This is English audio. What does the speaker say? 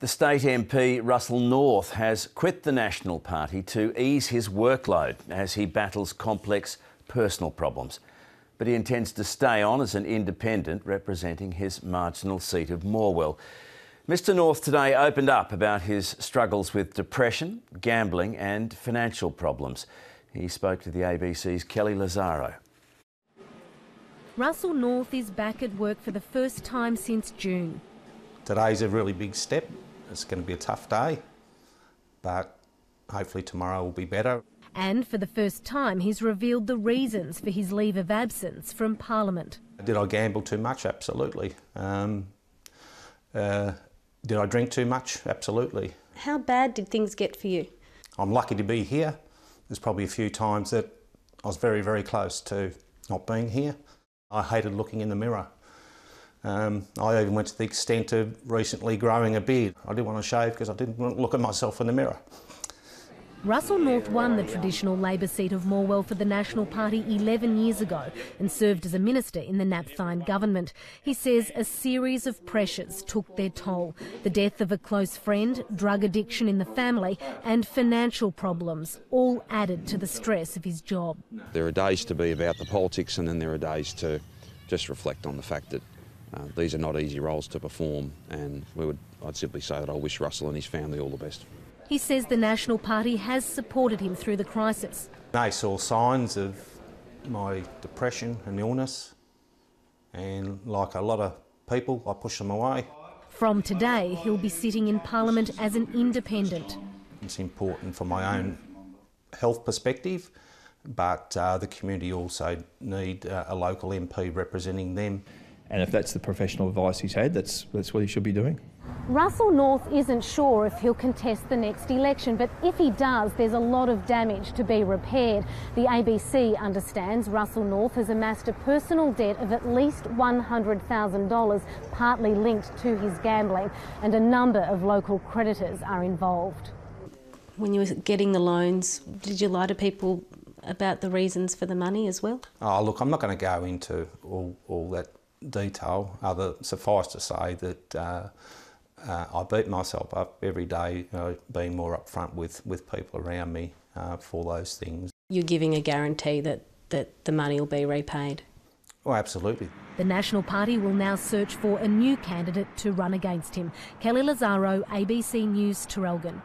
The state MP Russell Northe has quit the National Party to ease his workload as he battles complex personal problems. But he intends to stay on as an independent representing his marginal seat of Morwell. Mr Northe today opened up about his struggles with depression, gambling, and financial problems. He spoke to the ABC's Kellie Lazzaro. Russell Northe is back at work for the first time since June. Today's a really big step. It's going to be a tough day, but hopefully tomorrow will be better. And for the first time, he's revealed the reasons for his leave of absence from Parliament. Did I gamble too much? Absolutely. Um, uh, did I drink too much? Absolutely. How bad did things get for you? I'm lucky to be here. There's probably a few times that I was very, very close to not being here. I hated looking in the mirror. Um, I even went to the extent of recently growing a beard. I didn't want to shave because I didn't want to look at myself in the mirror. Russell Northe won the traditional Labor seat of Morwell for the National Party 11 years ago and served as a minister in the Napthine government. He says a series of pressures took their toll. The death of a close friend, drug addiction in the family, and financial problems all added to the stress of his job. There are days to be about the politics, and then there are days to just reflect on the fact that uh, these are not easy roles to perform, and we would, I'd simply say that I wish Russell and his family all the best. He says the National Party has supported him through the crisis. They saw signs of my depression and illness, and like a lot of people, I pushed them away. From today, he'll be sitting in Parliament as an independent. It's important for my own health perspective, but uh, the community also need uh, a local MP representing them. And if that's the professional advice he's had, that's, that's what he should be doing. Russell Northe isn't sure if he'll contest the next election, but if he does, there's a lot of damage to be repaired. The ABC understands Russell Northe has amassed a personal debt of at least $100,000, partly linked to his gambling, and a number of local creditors are involved. When you were getting the loans, did you lie to people about the reasons for the money as well? Oh, look, I'm not going to go into all, all that detail, other suffice to say that. Uh, uh, I beat myself up every day, you know, being more upfront with, with people around me uh, for those things. You're giving a guarantee that, that the money will be repaid? Oh, absolutely. The National Party will now search for a new candidate to run against him. Kellie Lazzaro, ABC News, Traralgon.